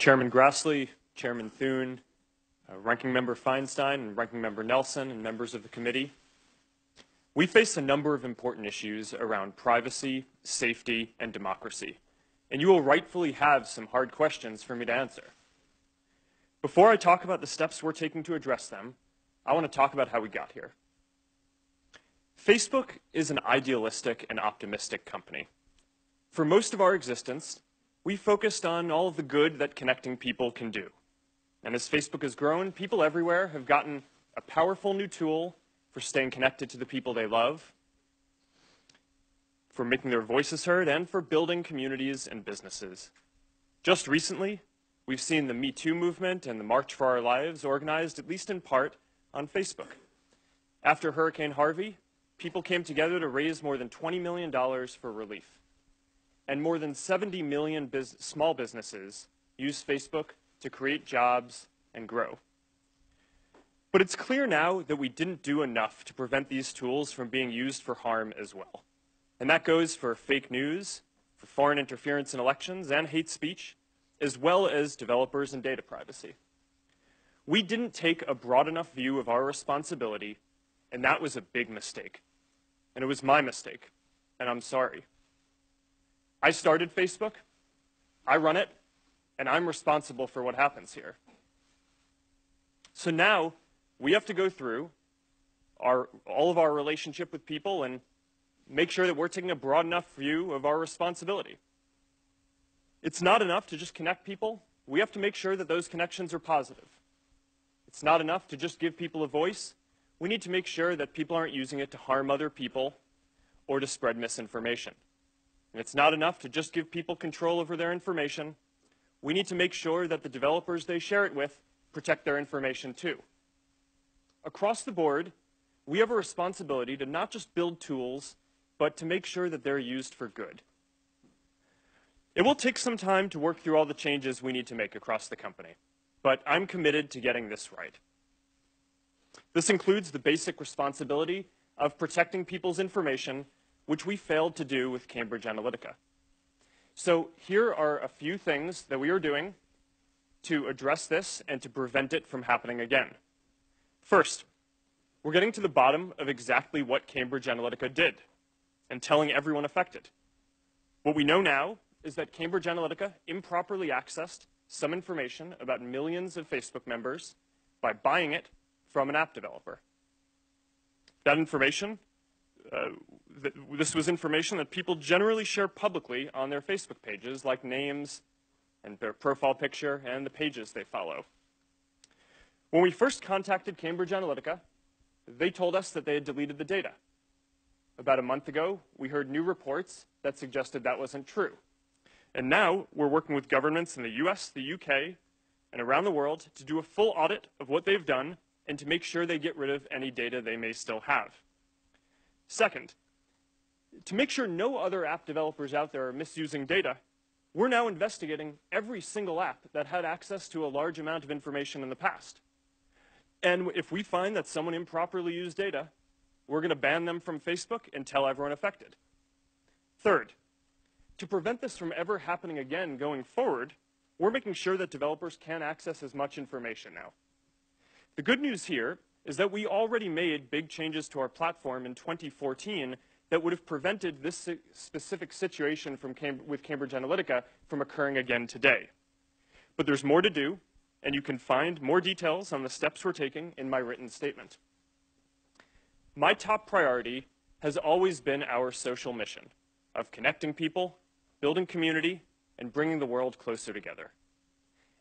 Chairman Grassley, Chairman Thune, uh, Ranking Member Feinstein, and Ranking Member Nelson, and members of the committee. We face a number of important issues around privacy, safety, and democracy, and you will rightfully have some hard questions for me to answer. Before I talk about the steps we're taking to address them, I want to talk about how we got here. Facebook is an idealistic and optimistic company. For most of our existence, we focused on all of the good that connecting people can do. And as Facebook has grown, people everywhere have gotten a powerful new tool for staying connected to the people they love, for making their voices heard, and for building communities and businesses. Just recently, we've seen the Me Too movement and the March for Our Lives organized, at least in part, on Facebook. After Hurricane Harvey, people came together to raise more than $20 million for relief. And more than 70 million small businesses use Facebook to create jobs and grow. But it's clear now that we didn't do enough to prevent these tools from being used for harm as well. And that goes for fake news, for foreign interference in elections, and hate speech, as well as developers and data privacy. We didn't take a broad enough view of our responsibility, and that was a big mistake. And it was my mistake, and I'm sorry. I started Facebook, I run it, and I'm responsible for what happens here. So now we have to go through our, all of our relationship with people and make sure that we're taking a broad enough view of our responsibility. It's not enough to just connect people. We have to make sure that those connections are positive. It's not enough to just give people a voice. We need to make sure that people aren't using it to harm other people or to spread misinformation. And it's not enough to just give people control over their information. We need to make sure that the developers they share it with protect their information too. Across the board, we have a responsibility to not just build tools, but to make sure that they're used for good. It will take some time to work through all the changes we need to make across the company, but I'm committed to getting this right. This includes the basic responsibility of protecting people's information which we failed to do with Cambridge Analytica. So here are a few things that we are doing to address this and to prevent it from happening again. First, we're getting to the bottom of exactly what Cambridge Analytica did and telling everyone affected. What we know now is that Cambridge Analytica improperly accessed some information about millions of Facebook members by buying it from an app developer. That information uh, this was information that people generally share publicly on their Facebook pages, like names and their profile picture and the pages they follow. When we first contacted Cambridge Analytica, they told us that they had deleted the data. About a month ago, we heard new reports that suggested that wasn't true. And now we're working with governments in the US, the UK, and around the world to do a full audit of what they've done and to make sure they get rid of any data they may still have. Second, to make sure no other app developers out there are misusing data, we're now investigating every single app that had access to a large amount of information in the past. And if we find that someone improperly used data, we're going to ban them from Facebook and tell everyone affected. Third, to prevent this from ever happening again going forward, we're making sure that developers can access as much information now. The good news here is that we already made big changes to our platform in 2014 that would have prevented this specific situation from Cam with Cambridge Analytica from occurring again today. But there's more to do, and you can find more details on the steps we're taking in my written statement. My top priority has always been our social mission of connecting people, building community, and bringing the world closer together.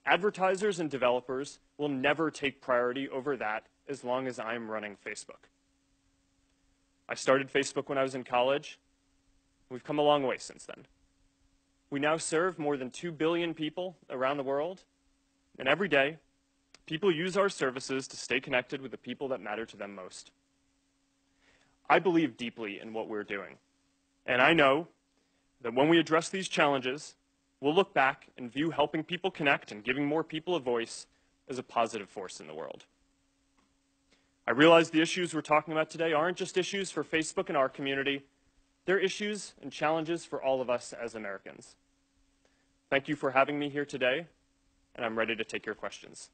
Advertisers and developers will never take priority over that as long as I'm running Facebook. I started Facebook when I was in college. We've come a long way since then. We now serve more than 2 billion people around the world, and every day, people use our services to stay connected with the people that matter to them most. I believe deeply in what we're doing, and I know that when we address these challenges, we'll look back and view helping people connect and giving more people a voice as a positive force in the world. I realize the issues we're talking about today aren't just issues for Facebook and our community. They're issues and challenges for all of us as Americans. Thank you for having me here today. and I'm ready to take your questions.